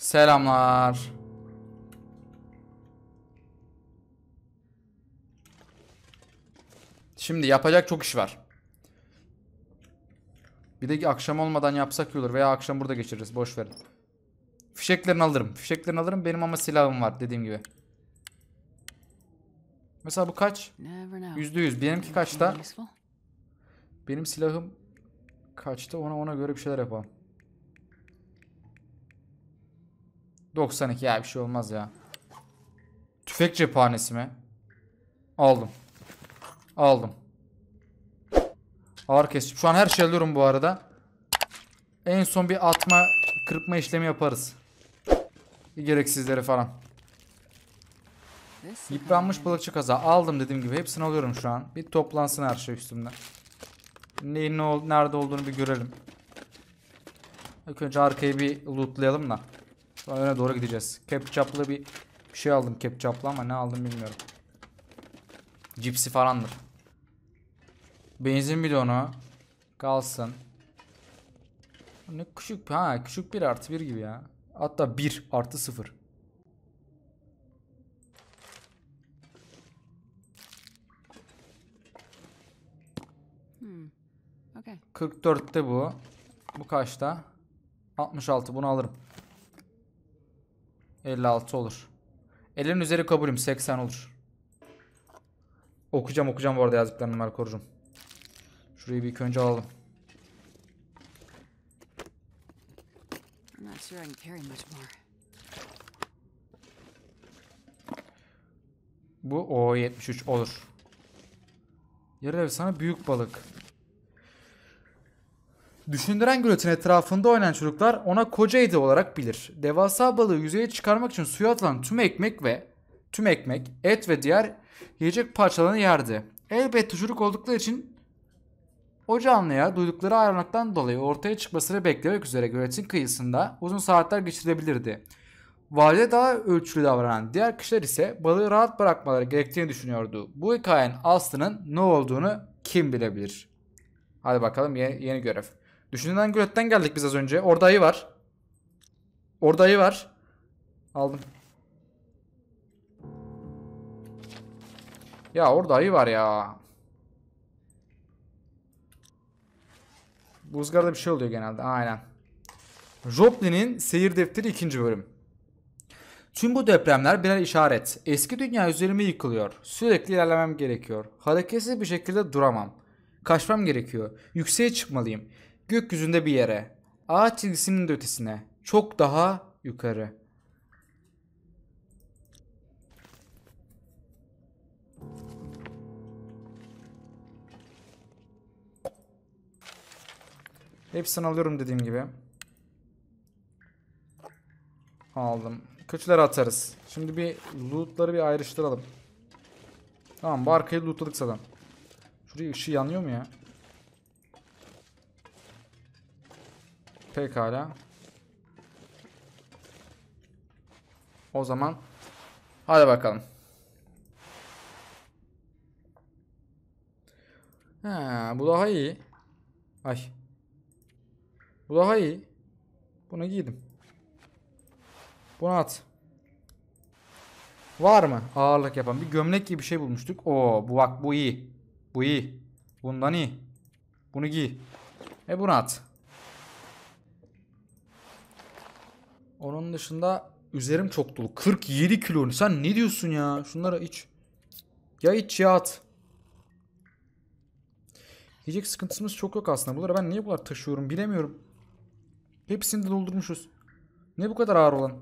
Selamlar. Şimdi yapacak çok iş var. Bir de akşam olmadan yapsak iyi olur veya akşam burada geçiririz. Boş verin. Fişeklerini alırım. Fişeklerini alırım. Benim ama silahım var dediğim gibi. Mesela bu kaç? Yüzde yüz. Benimki kaçta? Benim silahım kaçta? Ona ona göre bir şeyler yapalım. 92 ya bir şey olmaz ya. Tüfek cephanesi mi? Aldım. Aldım. Ağır kesici. Şu an her şey alıyorum bu arada. En son bir atma, kırpma işlemi yaparız. Gereksizleri falan. Yıpranmış balıkçı kaza. Aldım dediğim gibi. Hepsini alıyorum şu an. Bir toplansın her şey üstümden. Neyin ne nerede olduğunu bir görelim. İlk önce arkayı bir lootlayalım da. Sonra öne doğru gideceğiz. Kepçaplı bir, bir şey aldım kepçaplı ama ne aldım bilmiyorum. Cipsi falandır. Benzin bidonu. Kalsın. Ne küçük ha küçük bir artı bir gibi ya. Hatta bir artı sıfır. Okay. 44'te bu. Bu kaçta? 66 bunu alırım. 56 olur. Elin üzeri kabulüm 80 olur. Okuyacağım okuyacağım bu arada yazdıklarını Ömer korucum. Şurayı bir ilk önce alalım. Bu o 73 olur. Yarı sana büyük balık. Düşündüren göletin etrafında oynayan çocuklar ona koca edi olarak bilir. Devasa balığı yüzeye çıkarmak için suya atılan tüm ekmek ve tüm ekmek, et ve diğer yiyecek parçalarını yerdi. Elbette çocuk oldukları için o canlıya duydukları hayranlıktan dolayı ortaya çıkmasını beklemek üzere göletin kıyısında uzun saatler geçirebilirdi. Valide daha ölçülü davranan diğer kişiler ise balığı rahat bırakmaları gerektiğini düşünüyordu. Bu hikayenin aslının ne olduğunu kim bilebilir? Hadi bakalım yeni, yeni görev. Düşünülen göletten geldik biz az önce. Orada ayı var. Orada ayı var. Aldım. Ya orada ayı var ya. Buzgarda bir şey oluyor genelde. Aynen. Joplin'in Seyir Defteri 2. bölüm. Tüm bu depremler birer işaret. Eski dünya üzerime yıkılıyor. Sürekli ilerlemem gerekiyor. Hareketsiz bir şekilde duramam. Kaçmam gerekiyor. Yükseğe çıkmalıyım. Gökyüzünde bir yere. Ağaç çizgisinin de ötesine. Çok daha yukarı. Hepsini alıyorum dediğim gibi. Aldım. Kötüleri atarız. Şimdi bir lootları bir ayrıştıralım. Tamam bu arkayı lootladık zaten. Şuraya ışığı yanıyor mu ya? Pekala. O zaman hadi bakalım. Ha, bu daha iyi. Ay. Bu daha iyi. Bunu giydim. Bunu at. Var mı? Ağırlık yapan. Bir gömlek gibi bir şey bulmuştuk. Oo, bu bak bu iyi. Bu iyi. Bundan iyi. Bunu giy. E bunu at. Onun dışında üzerim çok dolu. 47 kilo. Sen ne diyorsun ya? Şunları iç. Ya iç ya at. Yiyecek sıkıntımız çok yok aslında. Bunları ben niye bunlar taşıyorum bilemiyorum. Hepsini de doldurmuşuz. Ne bu kadar ağır olan?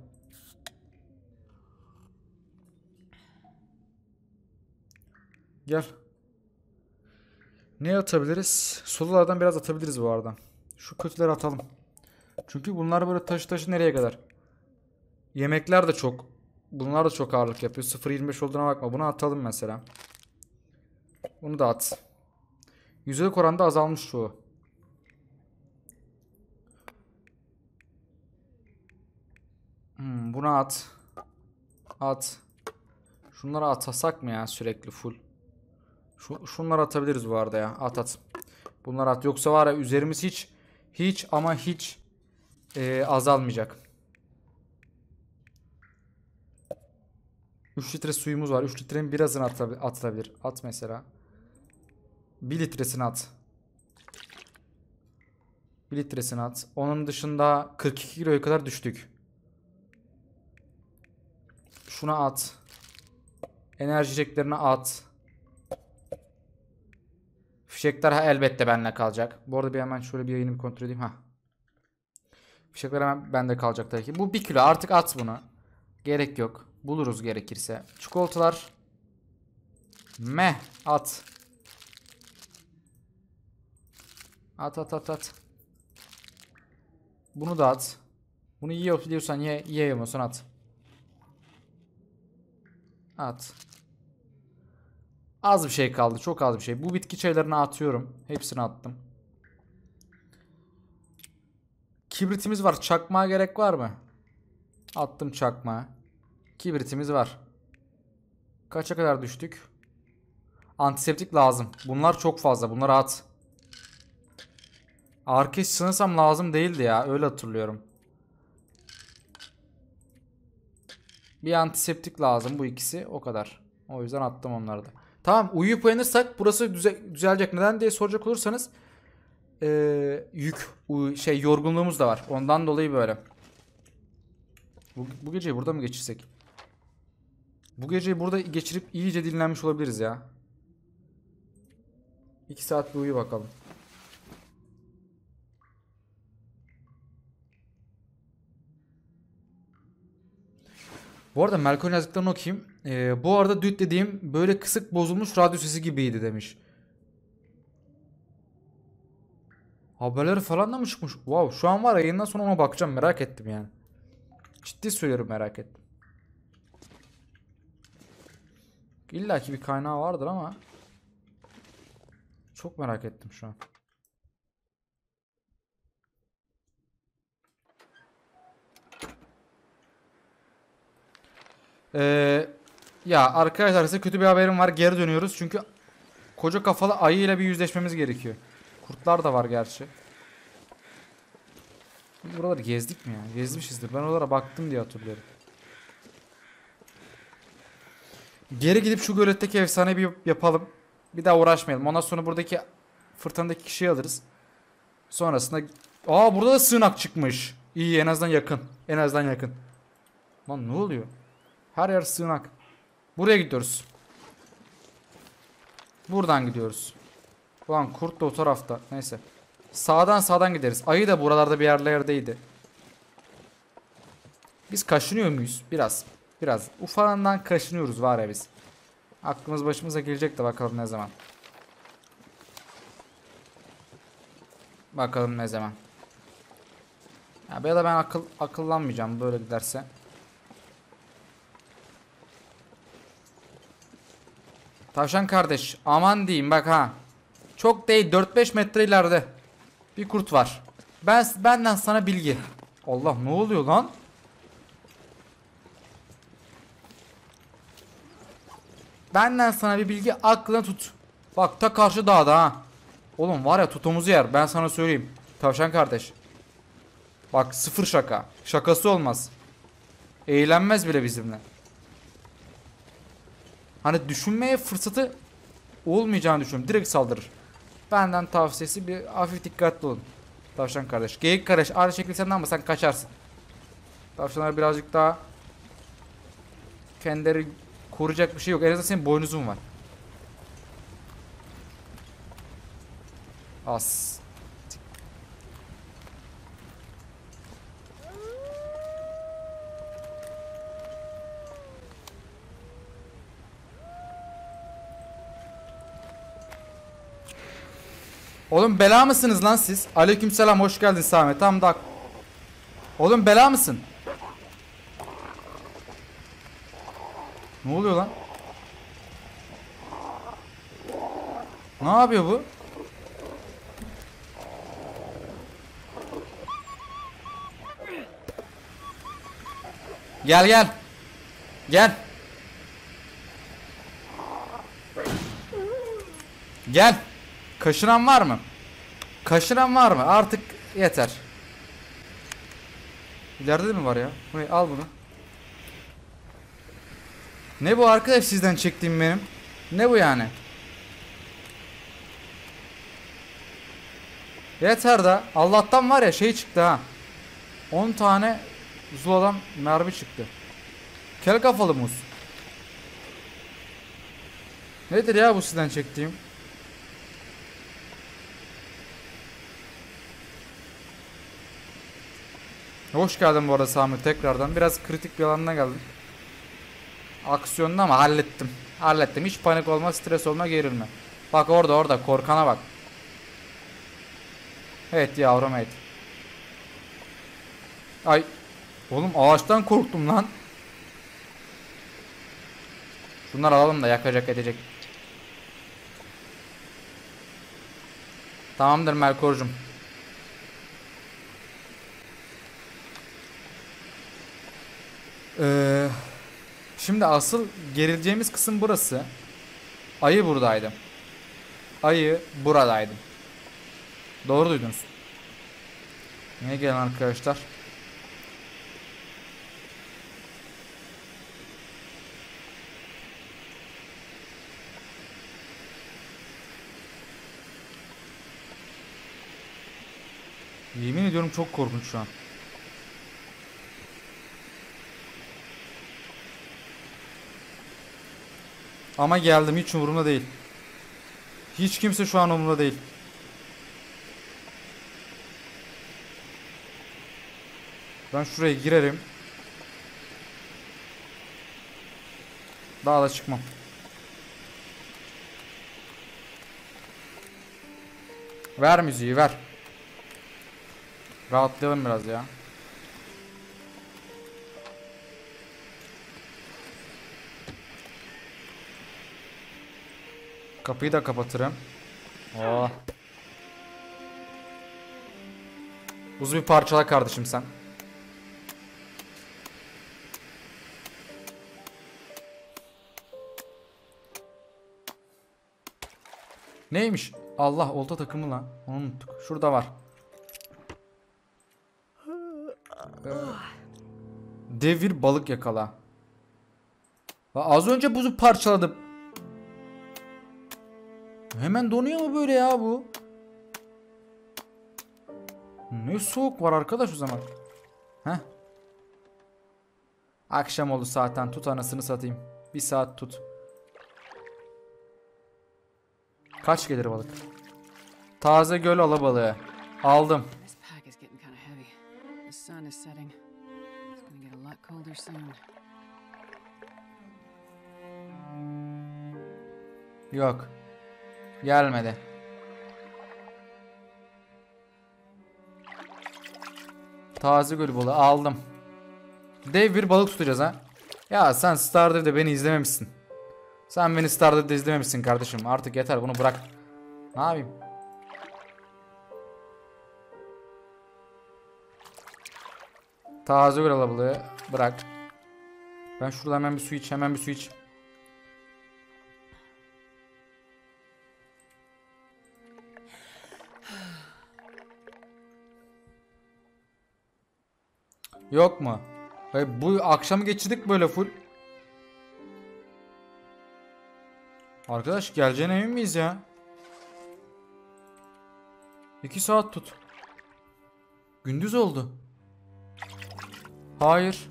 Gel. Ne atabiliriz? Solulardan biraz atabiliriz bu arada. Şu kötüleri atalım. Çünkü bunlar böyle taşı taşı nereye kadar? Yemekler de çok. Bunlar da çok ağırlık yapıyor. 0.25 olduğuna bakma. Bunu atalım mesela. Bunu da at. Yüzdelik oranda azalmış çoğu. Hmm, bunu at. At. Şunları atasak mı ya sürekli full? Şu, şunları atabiliriz bu arada ya. At at. Bunları at. Yoksa var ya üzerimiz hiç hiç ama hiç e, azalmayacak. 3 litre suyumuz var. 3 litrenin birazını atılabilir. At mesela. 1 litresini at. 1 litresini at. Onun dışında 42 kiloya kadar düştük. Şuna at. Enerji içeceklerine at. Fişekler ha, elbette benimle kalacak. Bu arada bir hemen şöyle bir yayını bir kontrol edeyim. ha. Fişekler hemen bende kalacak tabii ki. Bu 1 kilo artık at bunu. Gerek yok. Buluruz gerekirse. Çikolatalar. Meh at. At at at at. Bunu da at. Bunu yiyorsan ye, yiyemiyorsan at. At. Az bir şey kaldı. Çok az bir şey. Bu bitki çaylarını atıyorum. Hepsini attım. Kibritimiz var. Çakmağa gerek var mı? Attım çakmağa. Kibritimiz var. Kaça kadar düştük? Antiseptik lazım. Bunlar çok fazla. Bunları at. Arkeş sanırsam lazım değildi ya. Öyle hatırlıyorum. Bir antiseptik lazım bu ikisi. O kadar. O yüzden attım onları da. Tamam uyuyup uyanırsak burası düze- düzelecek. Neden diye soracak olursanız ee, yük şey yorgunluğumuz da var. Ondan dolayı böyle. Bu, bu geceyi burada mı geçirsek? Bu geceyi burada geçirip iyice dinlenmiş olabiliriz ya. 2 saat bir uyu bakalım. Bu arada Melkon yazdıklarını okuyayım. Ee, bu arada düt dediğim böyle kısık bozulmuş radyo sesi gibiydi demiş. Haberleri falan da mı çıkmış? Wow şu an var ya yayından sonra ona bakacağım merak ettim yani. Ciddi söylüyorum merak ettim. İlla ki bir kaynağı vardır ama çok merak ettim şu an. Ee, ya arkadaşlar size kötü bir haberim var. Geri dönüyoruz çünkü koca kafalı ayı ile bir yüzleşmemiz gerekiyor. Kurtlar da var gerçi. Buraları gezdik mi ya? Gezmişizdir. Ben oralara baktım diye hatırlıyorum. Geri gidip şu göletteki efsane bir yapalım. Bir daha uğraşmayalım. Ondan sonra buradaki fırtınadaki kişiyi alırız. Sonrasında... Aa burada da sığınak çıkmış. İyi en azından yakın. En azından yakın. Lan ne oluyor? Her yer sığınak. Buraya gidiyoruz. Buradan gidiyoruz. Ulan kurt da o tarafta. Neyse. Sağdan sağdan gideriz. Ayı da buralarda bir yerlerdeydi. Biz kaşınıyor muyuz? Biraz. Biraz. Ufağından kaşınıyoruz var ya biz. Aklımız başımıza gelecek de bakalım ne zaman. Bakalım ne zaman. Ya da ben akıl akıllanmayacağım böyle giderse. Tavşan kardeş aman diyeyim bak ha. Çok değil 4-5 metre ileride. Bir kurt var. Ben benden sana bilgi. Allah ne oluyor lan? Benden sana bir bilgi aklına tut. Bak ta karşı dağda ha. Oğlum var ya tutumuzu yer ben sana söyleyeyim. Tavşan kardeş. Bak sıfır şaka. Şakası olmaz. Eğlenmez bile bizimle. Hani düşünmeye fırsatı olmayacağını düşünüyorum. Direkt saldırır. Benden tavsiyesi bir hafif dikkatli olun. Tavşan kardeş. Geyik kardeş aynı şekilde senden ama sen kaçarsın. Tavşanlar birazcık daha kendileri koruyacak bir şey yok. En azından senin boynuzun var. As. Oğlum bela mısınız lan siz? Aleykümselam hoş geldin Sami. Tam da Oğlum bela mısın? Ne oluyor lan? Ne yapıyor bu? Gel gel. Gel. Gel. Kaşınan var mı? Kaşınan var mı? Artık yeter. İleride de mi var ya? Burayı al bunu. Ne bu arkadaş sizden çektiğim benim? Ne bu yani? Yeter da Allah'tan var ya şey çıktı ha. 10 tane Zula'dan mermi çıktı. Kel kafalı muz. Nedir ya bu sizden çektiğim? Hoş geldin bu arada Sami tekrardan. Biraz kritik bir alanına geldim. Aksiyonlu ama hallettim. Hallettim. Hiç panik olma, stres olma, gerilme. Bak orada orada korkana bak. Evet yavrum evet. Ay. Oğlum ağaçtan korktum lan. Şunları alalım da yakacak edecek. Tamamdır Melkor'cum. Ee, şimdi asıl gerileceğimiz kısım burası. Ayı buradaydı. Ayı buradaydı. Doğru duydunuz. Niye gelen arkadaşlar? Yemin ediyorum çok korkunç şu an. Ama geldim hiç umurumda değil. Hiç kimse şu an umurumda değil. Ben şuraya girerim. Daha da çıkmam. Ver müziği ver. Rahatlayalım biraz ya. Kapıyı da kapatırım. Oh. Buzu bir parçala kardeşim sen. Neymiş? Allah olta takımı lan. Onu unuttuk. Şurada var. Ee, Devir balık yakala. Az önce buzu parçaladım. Hemen donuyor mu böyle ya bu? Ne soğuk var arkadaş o zaman. Heh. Akşam oldu zaten tut anasını satayım. Bir saat tut. Kaç gelir balık? Taze göl alabalığı. Aldım. Yok. Gelmedi. Taze göl balığı aldım. Dev bir balık tutacağız ha. Ya sen Stardew'de beni izlememişsin. Sen beni Stardew'de izlememişsin kardeşim. Artık yeter bunu bırak. Ne yapayım? Taze göl balığı bırak. Ben şurada hemen bir su iç, hemen bir su iç. Yok mu? Hayır, bu akşamı geçirdik böyle full. Arkadaş geleceğine emin miyiz ya? 2 saat tut. Gündüz oldu. Hayır.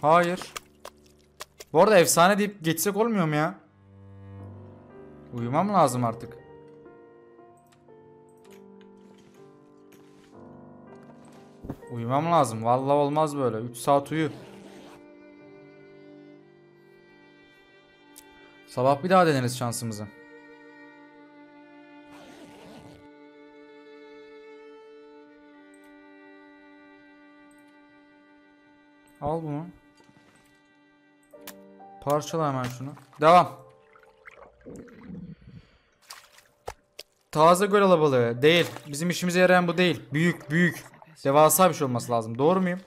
Hayır. Bu arada efsane deyip geçsek olmuyor mu ya? Uyumam lazım artık. Uyumam lazım. Vallahi olmaz böyle. 3 saat uyu. Sabah bir daha deneriz şansımızı. Al bunu. Parçala hemen şunu. Devam. Taze göl alabalığı. Değil. Bizim işimize yarayan bu değil. Büyük büyük. Devasa bir şey olması lazım. Doğru muyum?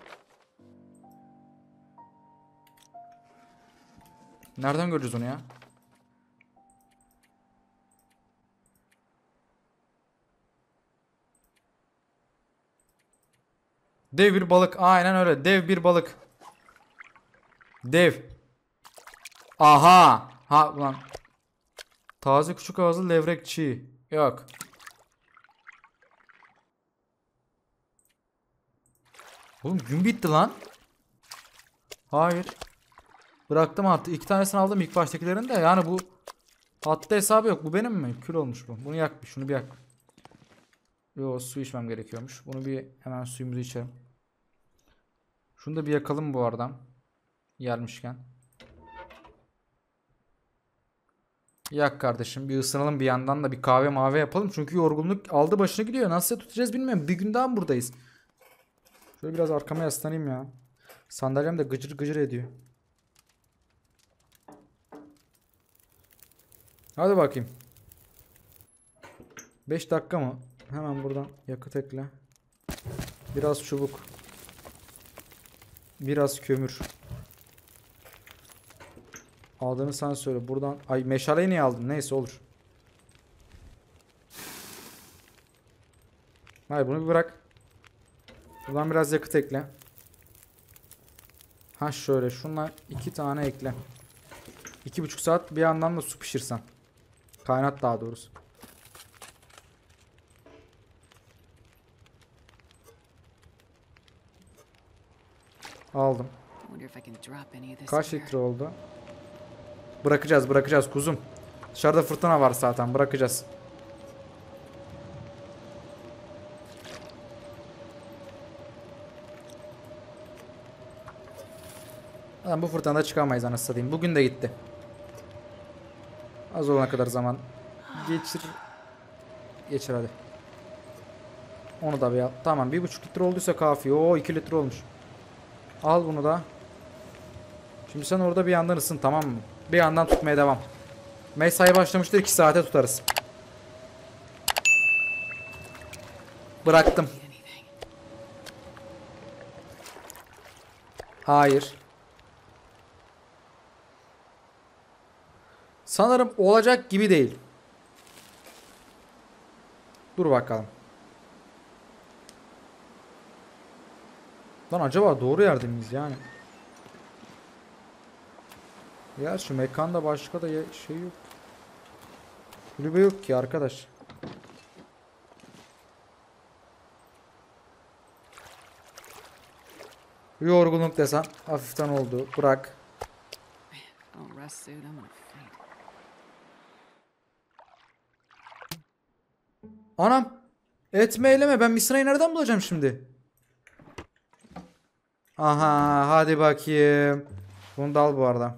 Nereden göreceğiz onu ya? Dev bir balık. Aynen öyle. Dev bir balık. Dev. Aha. Ha ulan. Taze küçük ağızlı levrek çiğ. Yok. Oğlum gün bitti lan. Hayır. Bıraktım hattı. İki tanesini aldım ilk baştakilerin de. Yani bu hatta hesabı yok. Bu benim mi? Kül olmuş bu. Bunu yak bir. Şunu bir yak. Yo su içmem gerekiyormuş. Bunu bir hemen suyumuzu içelim. Şunu da bir yakalım bu arada. Gelmişken. Yak kardeşim. Bir ısınalım bir yandan da bir kahve mavi yapalım. Çünkü yorgunluk aldı başına gidiyor. Nasıl tutacağız bilmiyorum. Bir gün daha buradayız? Şöyle biraz arkama yaslanayım ya. Sandalyem de gıcır gıcır ediyor. Hadi bakayım. 5 dakika mı? Hemen buradan yakıt ekle. Biraz çubuk. Biraz kömür. Aldığını sen söyle. Buradan ay meşaleyi niye aldın? Neyse olur. Hayır bunu bir bırak. Buradan biraz yakıt ekle. Ha şöyle şunla iki tane ekle. İki buçuk saat bir yandan da su pişirsen. Kaynat daha doğrusu. Aldım. Kaç litre oldu? Bırakacağız bırakacağız kuzum. Dışarıda fırtına var zaten bırakacağız. Lan bu fırtınada çıkamayız anasını satayım. Bugün de gitti. Az olana kadar zaman. Geçir. Geçir hadi. Onu da bir al. Tamam bir buçuk litre olduysa kafi. Oo iki litre olmuş. Al bunu da. Şimdi sen orada bir yandan ısın tamam mı? Bir yandan tutmaya devam. Mesai başlamıştır 2 saate tutarız. Bıraktım. Hayır. Sanırım olacak gibi değil. Dur bakalım. Lan acaba doğru yerde miyiz yani? Ya şu mekanda başka da şey yok. Kulübe yok ki arkadaş. Yorgunluk desen hafiften oldu. Bırak. Anam. Etme eyleme. Ben Misra'yı nereden bulacağım şimdi? Aha hadi bakayım. Bunu da al bu arada.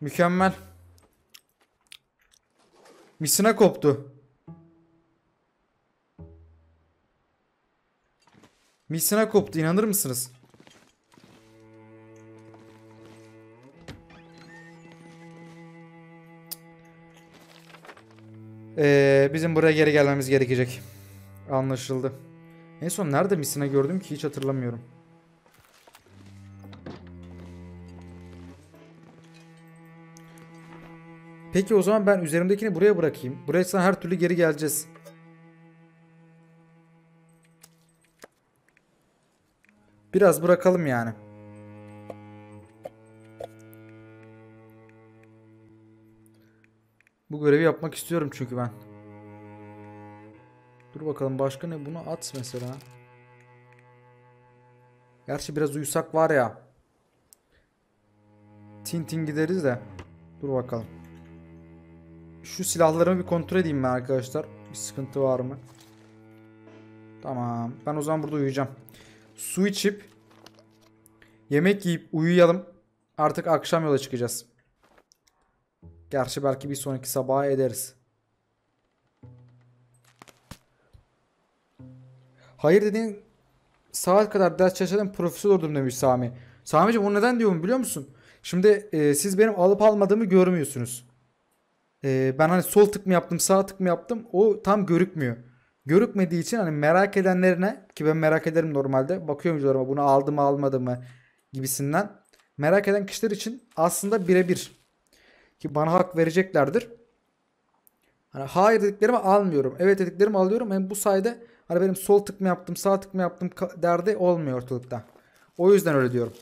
Mükemmel. Misina koptu. Misina koptu inanır mısınız? Ee, bizim buraya geri gelmemiz gerekecek. Anlaşıldı. En son nerede misina gördüm ki hiç hatırlamıyorum. Peki o zaman ben üzerimdekini buraya bırakayım. Buraya sana her türlü geri geleceğiz. Biraz bırakalım yani. Bu görevi yapmak istiyorum çünkü ben. Dur bakalım başka ne? Bunu at mesela. Gerçi biraz uyusak var ya. Tintin gideriz de. Dur bakalım. Şu silahlarımı bir kontrol edeyim ben arkadaşlar. Bir sıkıntı var mı? Tamam. Ben o zaman burada uyuyacağım. Su içip yemek yiyip uyuyalım. Artık akşam yola çıkacağız. Gerçi belki bir sonraki sabaha ederiz. Hayır dediğin saat kadar ders çalışan profesör oldum demiş Sami. Sami'ciğim o neden diyorum biliyor musun? Şimdi e, siz benim alıp almadığımı görmüyorsunuz. E, ben hani sol tık mı yaptım sağ tık mı yaptım o tam görükmüyor. Görükmediği için hani merak edenlerine ki ben merak ederim normalde bakıyorum videolarıma bunu aldı mı almadı mı gibisinden. Merak eden kişiler için aslında birebir ki bana hak vereceklerdir. Hani hayır dediklerimi almıyorum. Evet dediklerimi alıyorum. Hem bu sayede hani benim sol tık mı yaptım, sağ tık mı yaptım derdi olmuyor ortalıkta. O yüzden öyle diyorum.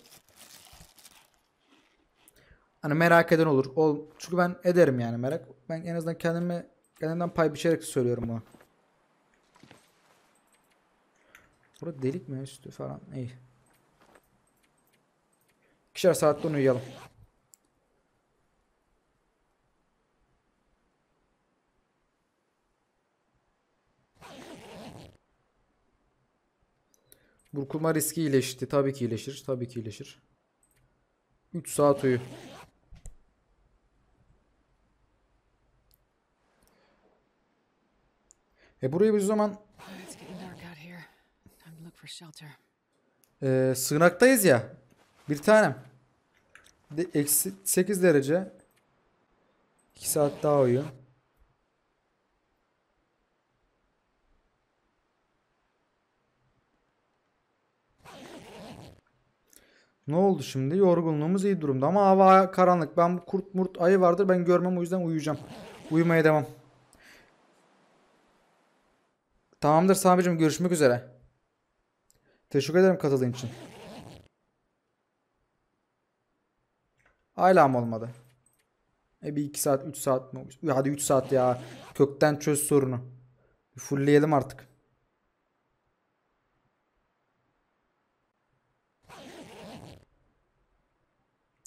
Hani merak eden olur. Ol, çünkü ben ederim yani merak. Ben en azından kendime kendimden pay biçerek söylüyorum bunu. Burada delik mi üstü falan? İyi. İkişer saatte uyuyalım. Burkulma riski iyileşti. Tabii ki iyileşir. Tabii ki iyileşir. 3 saat uyu. E burayı biz o zaman e, sığınaktayız ya. Bir tanem. Eksi 8 derece. 2 saat daha uyu. Ne oldu şimdi? Yorgunluğumuz iyi durumda ama hava karanlık. Ben kurt murt ayı vardır ben görmem o yüzden uyuyacağım. Uyumaya devam. Tamamdır Sami'cim görüşmek üzere. Teşekkür ederim katıldığın için. Mı olmadı? E bir 2 saat 3 saat? Ya Hadi 3 saat ya. Kökten çöz sorunu. Fullleyelim artık.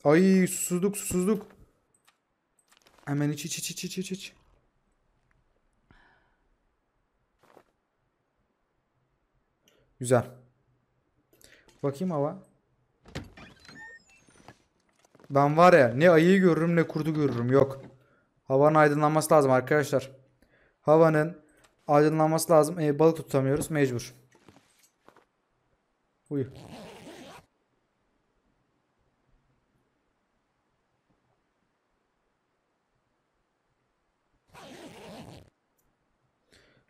Ay susuzluk susuzluk. Hemen iç iç iç iç iç iç. Güzel. Bakayım hava. Ben var ya ne ayıyı görürüm ne kurdu görürüm. Yok. Havanın aydınlanması lazım arkadaşlar. Havanın aydınlanması lazım. E, balık tutamıyoruz mecbur. Uyu.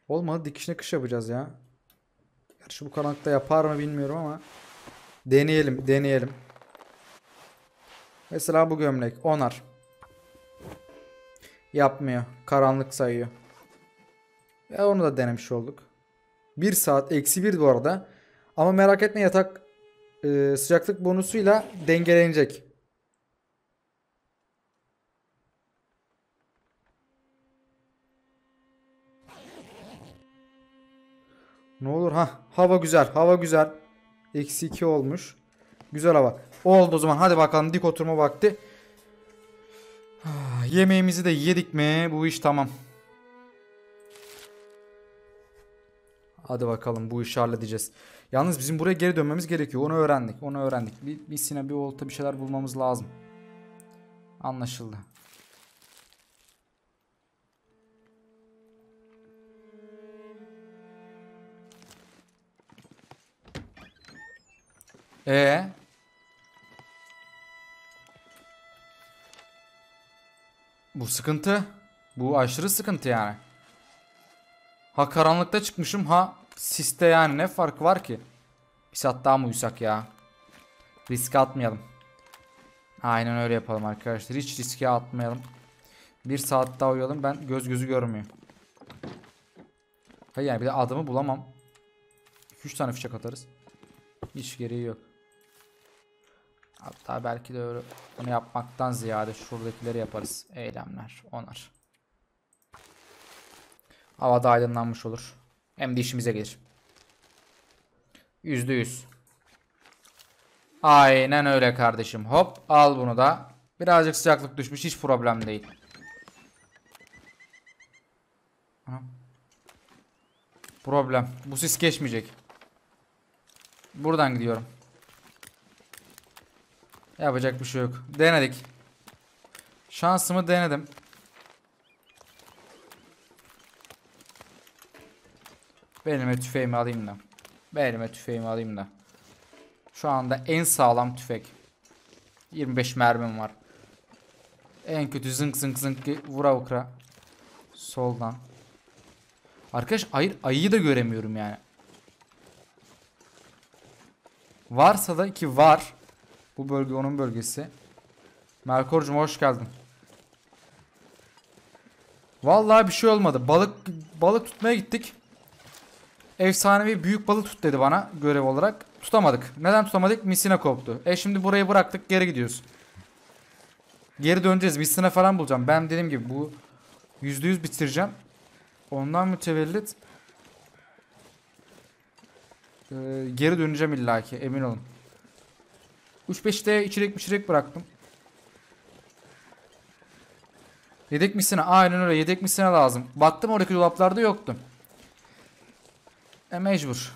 Olmadı dikişine kış yapacağız ya. Gerçi bu karanlıkta yapar mı bilmiyorum ama deneyelim deneyelim. Mesela bu gömlek onar. Yapmıyor. Karanlık sayıyor. Ya onu da denemiş olduk. 1 saat eksi 1 bu arada. Ama merak etme yatak e, sıcaklık bonusuyla dengelenecek. Ne olur ha hava güzel hava güzel. Eksi 2 olmuş. Güzel hava. Oldu o zaman hadi bakalım dik oturma vakti. Ah, Yemeğimizi de yedik mi bu iş tamam. Hadi bakalım bu işi halledeceğiz. Yalnız bizim buraya geri dönmemiz gerekiyor. Onu öğrendik. Onu öğrendik. Bir, bir sine bir olta bir şeyler bulmamız lazım. Anlaşıldı. E Bu sıkıntı. Bu aşırı sıkıntı yani. Ha karanlıkta çıkmışım ha siste yani ne farkı var ki? Bir saat daha mı uyusak ya? Riske atmayalım. Aynen öyle yapalım arkadaşlar. Hiç riske atmayalım. Bir saat daha uyuyalım. Ben göz gözü görmüyor. Hayır yani bir de adamı bulamam. 2-3 tane fişek atarız. Hiç gereği yok. Hatta belki de öyle onu yapmaktan ziyade şuradakileri yaparız. Eylemler, onar. Havada aydınlanmış olur. Hem de işimize gelir. Yüzde yüz. Aynen öyle kardeşim. Hop al bunu da. Birazcık sıcaklık düşmüş hiç problem değil. Problem. Bu sis geçmeyecek. Buradan gidiyorum. Yapacak bir şey yok. Denedik. Şansımı denedim. Benim tüfeğimi alayım da. Benim tüfeğimi alayım da. Şu anda en sağlam tüfek. 25 mermim var. En kötü zınk zınk zınk vura vura. Soldan. Arkadaş ayı, ayıyı da göremiyorum yani. Varsa da ki var. Bu bölge onun bölgesi. Melkor'cum hoş geldin. Vallahi bir şey olmadı. Balık balık tutmaya gittik. Efsanevi büyük balık tut dedi bana görev olarak. Tutamadık. Neden tutamadık? Misine koptu. E şimdi burayı bıraktık geri gidiyoruz. Geri döneceğiz. Misine falan bulacağım. Ben dediğim gibi bu %100 bitireceğim. Ondan mütevellit e, geri döneceğim illaki emin olun. 3-5'te içerik içerik bıraktım. Yedek misine aynen öyle yedek misine lazım. Baktım oradaki dolaplarda yoktu. E mecbur.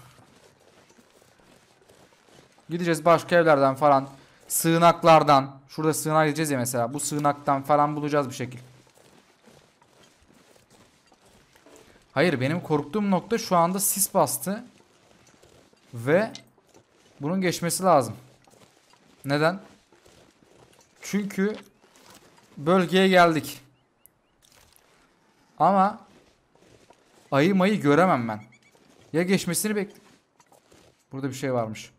Gideceğiz başka evlerden falan. Sığınaklardan. Şurada sığınağa gideceğiz ya mesela. Bu sığınaktan falan bulacağız bir şekil. Hayır benim korktuğum nokta şu anda sis bastı. Ve bunun geçmesi lazım. Neden? Çünkü bölgeye geldik. Ama ayı mayı göremem ben. Ya geçmesini bek... Burada bir şey varmış.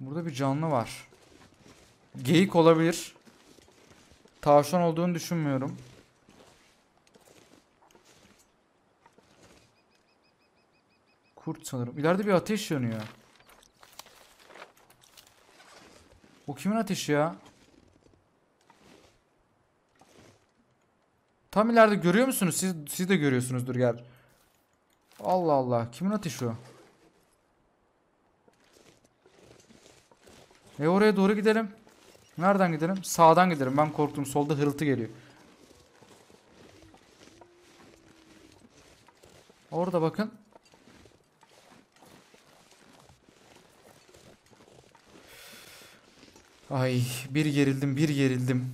Burada bir canlı var. Geyik olabilir. Tavşan olduğunu düşünmüyorum. Kurt sanırım. İleride bir ateş yanıyor. O kimin ateşi ya? Tam ileride görüyor musunuz? Siz, siz de görüyorsunuzdur gel. Allah Allah. Kimin ateşi o? E oraya doğru gidelim. Nereden gidelim? Sağdan gidelim. Ben korktum. Solda hırıltı geliyor. Orada bakın. Ay bir gerildim bir gerildim.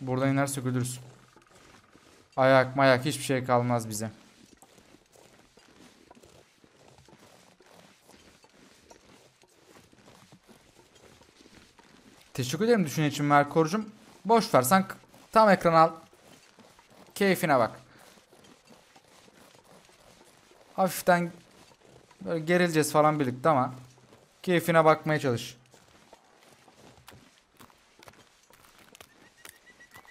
Buradan inersek ölürüz. Ayak mayak hiçbir şey kalmaz bize. Teşekkür ederim düşün için Merkur'cum. Boş ver sen tam ekran al. Keyfine bak. Hafiften böyle gerileceğiz falan birlikte ama keyfine bakmaya çalış.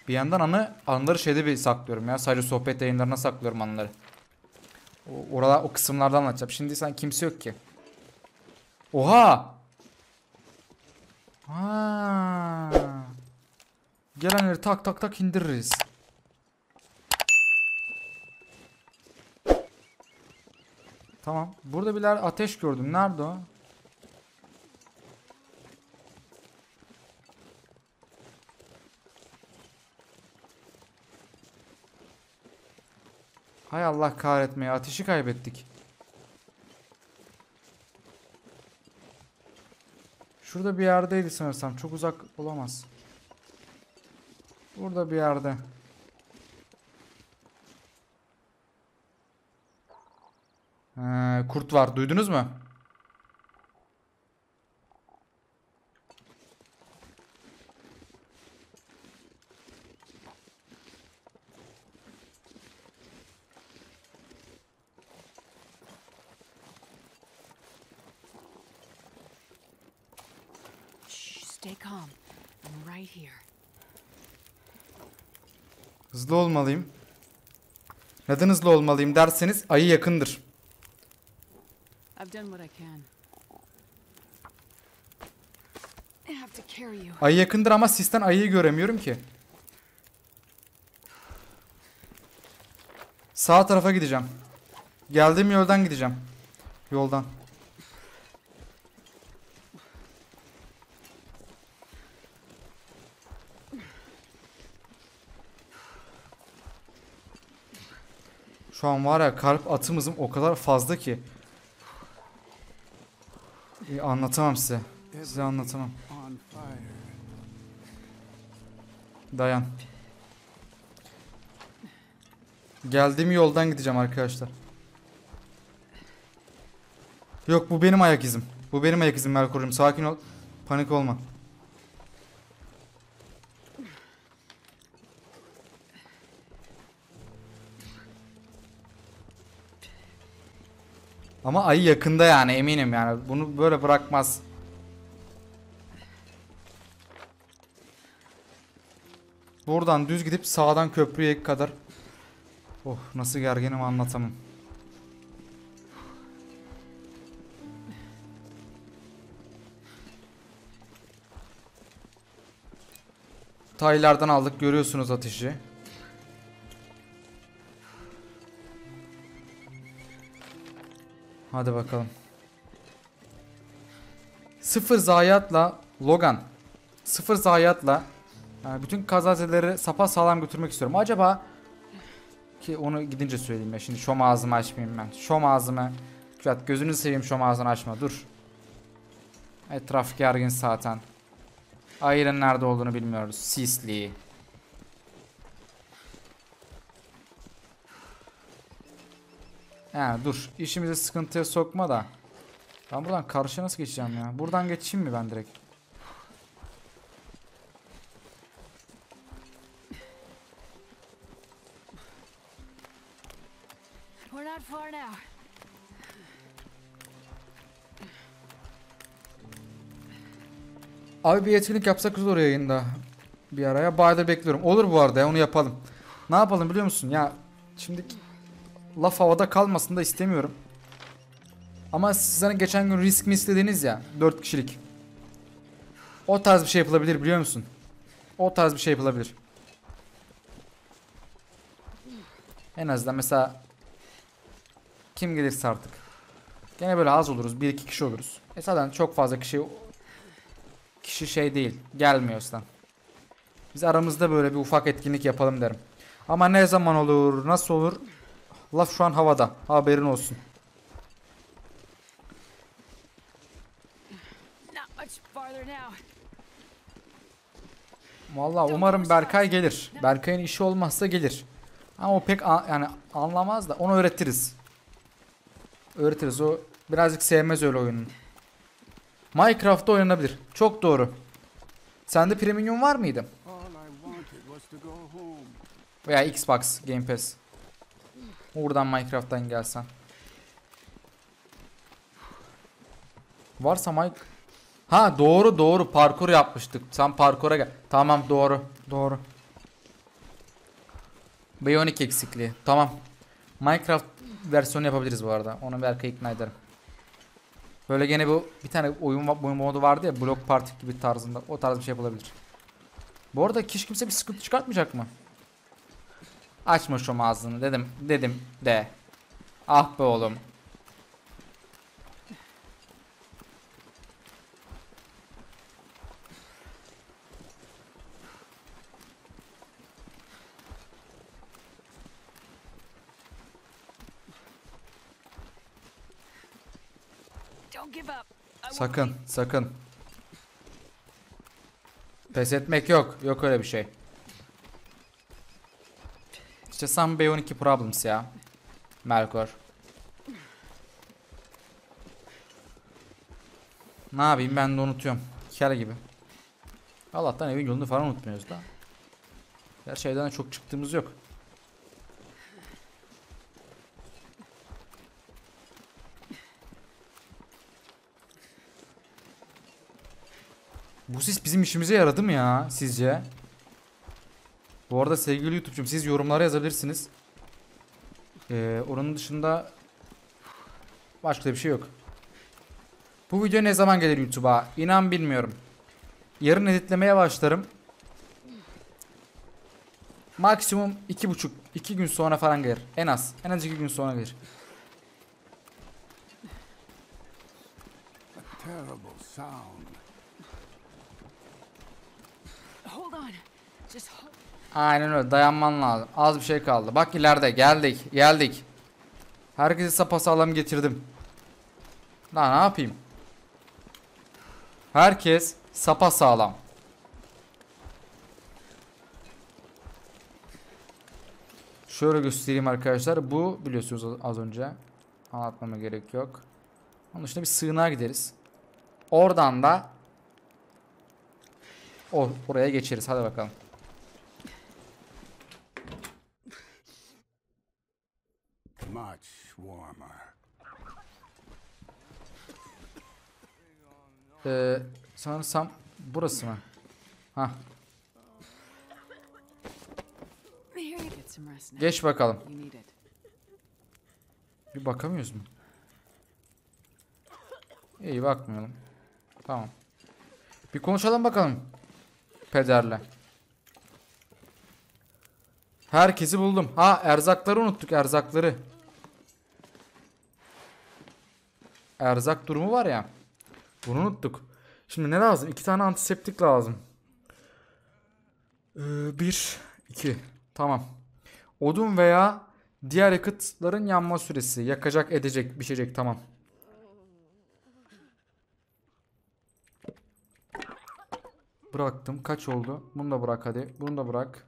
Bir yandan anı anıları şeyde bir saklıyorum ya. Sadece sohbet yayınlarına saklıyorum anıları. O, oralar, o kısımlardan anlatacağım. Şimdi sen kimse yok ki. Oha! Ha. Gelenleri tak tak tak indiririz. Tamam. Burada birer ateş gördüm. Nerede o? Hay Allah kahretmeye ateşi kaybettik. Şurada bir yerdeydi sanırsam. Çok uzak olamaz. Burada bir yerde. Ee, kurt var. Duydunuz mu? Hızlı olmalıyım. Neden hızlı olmalıyım derseniz ayı yakındır. Ayı yakındır ama sisten ayıyı göremiyorum ki. Sağ tarafa gideceğim. Geldiğim yoldan gideceğim. Yoldan. Şu an var ya kalp atımızım o kadar fazla ki. Ee, anlatamam size. Size anlatamam. Dayan. Geldiğim yoldan gideceğim arkadaşlar. Yok bu benim ayak izim. Bu benim ayak izim Merkur'cum. Sakin ol. Panik olma. Ama ayı yakında yani eminim yani. Bunu böyle bırakmaz. Buradan düz gidip sağdan köprüye kadar. Oh nasıl gerginim anlatamam. Taylardan aldık görüyorsunuz ateşi. Hadi bakalım. Sıfır zayiatla Logan. Sıfır zayiatla yani bütün kazazeleri sapa sağlam götürmek istiyorum. Acaba ki onu gidince söyleyeyim ya. Şimdi şom ağzımı açmayayım ben. Şom ağzımı. Kürat gözünü seveyim şom ağzını açma. Dur. Etraf gergin zaten. Ayırın nerede olduğunu bilmiyoruz. Sisli. Ha dur. İşimizi sıkıntıya sokma da. Ben buradan karşıya nasıl geçeceğim ya? Buradan geçeyim mi ben direkt? Abi bir etkinlik yapsak güzel olur yayında. Bir araya. Bahadır bekliyorum. Olur bu arada ya onu yapalım. Ne yapalım biliyor musun? Ya şimdi laf havada kalmasın da istemiyorum. Ama siz hani geçen gün risk mi istediniz ya 4 kişilik. O tarz bir şey yapılabilir biliyor musun? O tarz bir şey yapılabilir. En azından mesela kim gelirse artık. Gene böyle az oluruz. 1-2 kişi oluruz. E zaten çok fazla kişi kişi şey değil. Gelmiyor sen. Biz aramızda böyle bir ufak etkinlik yapalım derim. Ama ne zaman olur, nasıl olur? Laf şu an havada. Haberin olsun. Vallahi umarım Berkay gelir. Berkay'ın işi olmazsa gelir. Ama o pek yani anlamaz da onu öğretiriz. Öğretiriz. O birazcık sevmez öyle oyunu. Minecraft'ta oynanabilir. Çok doğru. Sende premium var mıydı? Veya Xbox Game Pass. Buradan Minecraft'tan gelsen. Varsa Mike... Ha doğru doğru parkur yapmıştık. Sen parkura gel. Tamam doğru. Doğru. Bionic eksikliği. Tamam. Minecraft versiyonu yapabiliriz bu arada. Onu belki ikna ederim. Böyle gene bu bir tane oyun, oyun modu vardı ya Block Party gibi tarzında. O tarz bir şey yapılabilir. Bu arada hiç kimse bir sıkıntı çıkartmayacak mı? Açma şu ağzını dedim. Dedim de. Ah be oğlum. Sakın, sakın. Pes etmek yok. Yok öyle bir şey. İşte some B12 problems ya. Melkor. Ne yapayım ben de unutuyorum. Kel gibi. Allah'tan evin yolunu falan unutmuyoruz da. Her şeyden de çok çıktığımız yok. Bu sis bizim işimize yaradı mı ya sizce? Bu arada sevgili YouTube'cum siz yorumlara yazabilirsiniz. Ee, onun dışında başka da bir şey yok. Bu video ne zaman gelir YouTube'a? İnan bilmiyorum. Yarın editlemeye başlarım. Maksimum iki buçuk, iki gün sonra falan gelir. En az. En az iki gün sonra gelir. A terrible sound. Hold on. Just hold. Aynen öyle dayanman lazım. Az bir şey kaldı. Bak ileride geldik geldik. Herkesi sapasağlam getirdim. Daha ne yapayım? Herkes sapasağlam. Şöyle göstereyim arkadaşlar. Bu biliyorsunuz az- önce. Anlatmama gerek yok. Onun dışında bir sığınağa gideriz. Oradan da o oraya geçeriz. Hadi bakalım. warmer. Ee, sanırsam burası mı? Ha. Geç bakalım. Bir bakamıyoruz mu? İyi bakmayalım. Tamam. Bir konuşalım bakalım. Pederle. Herkesi buldum. Ha erzakları unuttuk erzakları. Erzak durumu var ya. Bunu unuttuk. Şimdi ne lazım? İki tane antiseptik lazım. Ee, bir, iki. Tamam. Odun veya diğer yakıtların yanma süresi. Yakacak, edecek, pişecek. Tamam. Bıraktım. Kaç oldu? Bunu da bırak hadi. Bunu da bırak.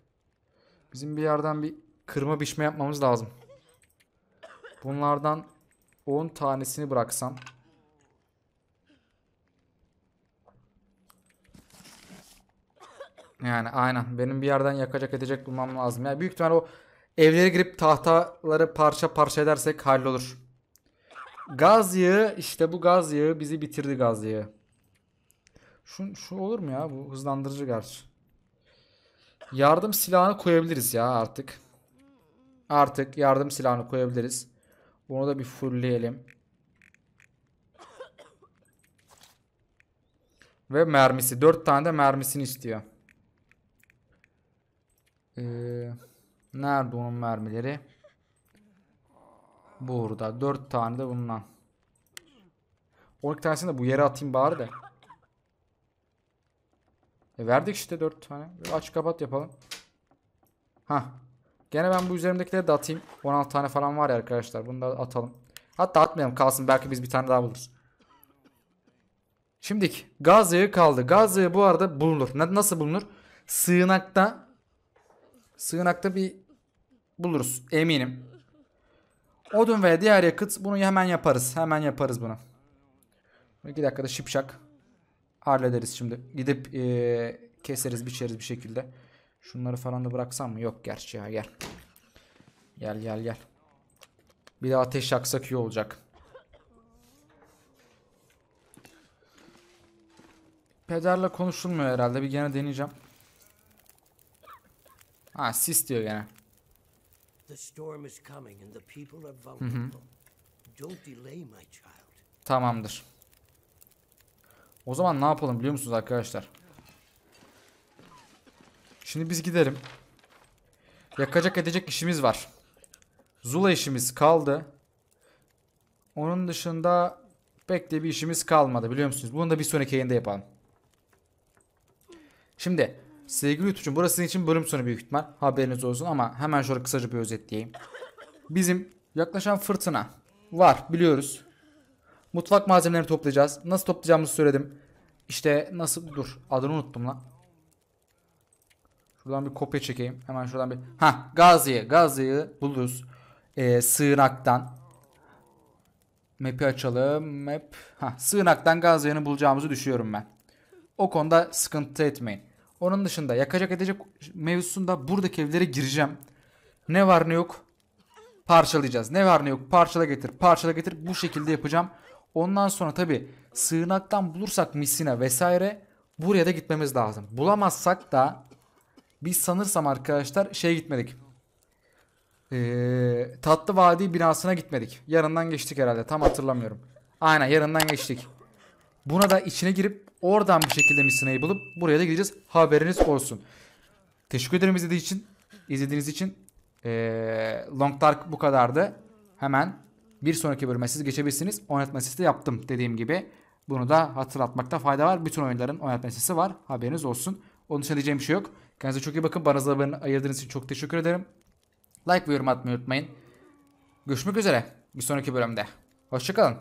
Bizim bir yerden bir kırma biçme yapmamız lazım. Bunlardan 10 tanesini bıraksam. Yani aynen. Benim bir yerden yakacak edecek bulmam lazım. Yani büyük ihtimal o evlere girip tahtaları parça parça edersek hallolur. Gaz yağı işte bu gaz yağı bizi bitirdi gaz yağı. Şu, şu olur mu ya? Bu hızlandırıcı gerçi. Yardım silahını koyabiliriz ya artık. Artık yardım silahını koyabiliriz. Bunu da bir fullleyelim. Ve mermisi. 4 tane de mermisini istiyor. Ee, nerede onun mermileri? Burada. 4 tane de bundan. 12 tanesini de bu yere atayım bari de. E verdik işte 4 tane. Aç kapat yapalım. Ha. Gene ben bu üzerimdekileri de atayım. 16 tane falan var ya arkadaşlar. Bunu da atalım. Hatta atmayalım kalsın. Belki biz bir tane daha buluruz. Şimdiki gaz yağı kaldı. Gaz yağı bu arada bulunur. Na- Nasıl bulunur? Sığınakta sığınakta bir buluruz. Eminim. Odun ve diğer yakıt bunu hemen yaparız. Hemen yaparız bunu. 2 dakikada şipşak hallederiz şimdi. Gidip eee, keseriz, biçeriz bir şekilde. Şunları falan da bıraksam mı? Yok gerçi ya gel. Gel gel gel. Bir de ateş yaksak iyi olacak. Pederle konuşulmuyor herhalde. Bir gene deneyeceğim. Ha sis diyor gene. My child. Tamamdır. O zaman ne yapalım biliyor musunuz arkadaşlar? Şimdi biz gidelim. Yakacak edecek işimiz var. Zula işimiz kaldı. Onun dışında pek de bir işimiz kalmadı biliyor musunuz? Bunu da bir sonraki yayında yapalım. Şimdi sevgili YouTube'cum burası sizin için bölüm sonu büyük ihtimal. Haberiniz olsun ama hemen şöyle kısaca bir özetleyeyim. Bizim yaklaşan fırtına var biliyoruz. Mutfak malzemelerini toplayacağız. Nasıl toplayacağımızı söyledim. İşte nasıl dur adını unuttum lan. Şuradan bir kopya çekeyim. Hemen şuradan bir. Ha Gazi'yi. Gazi'yi buluruz. Ee, sığınaktan. Map'i açalım. Map. Ha sığınaktan Gazi'yi bulacağımızı düşünüyorum ben. O konuda sıkıntı etmeyin. Onun dışında yakacak edecek mevzusunda buradaki evlere gireceğim. Ne var ne yok parçalayacağız. Ne var ne yok parçala getir parçala getir bu şekilde yapacağım. Ondan sonra tabi sığınaktan bulursak misine vesaire buraya da gitmemiz lazım. Bulamazsak da biz sanırsam arkadaşlar şey gitmedik. Ee, Tatlı Vadi binasına gitmedik. Yarından geçtik herhalde tam hatırlamıyorum. Aynen yarından geçtik. Buna da içine girip oradan bir şekilde misinayı bulup buraya da gideceğiz. Haberiniz olsun. Teşekkür ederim izlediğiniz için. İzlediğiniz için. Ee, Long Dark bu kadardı. Hemen bir sonraki bölüme siz geçebilirsiniz. Oynatma sesi de yaptım dediğim gibi. Bunu da hatırlatmakta fayda var. Bütün oyunların oynatma sesi var. Haberiniz olsun. Onun dışında diyeceğim bir şey yok. Kendinize çok iyi bakın. Bana zamanı ayırdığınız için çok teşekkür ederim. Like ve yorum atmayı unutmayın. Görüşmek üzere bir sonraki bölümde. Hoşçakalın.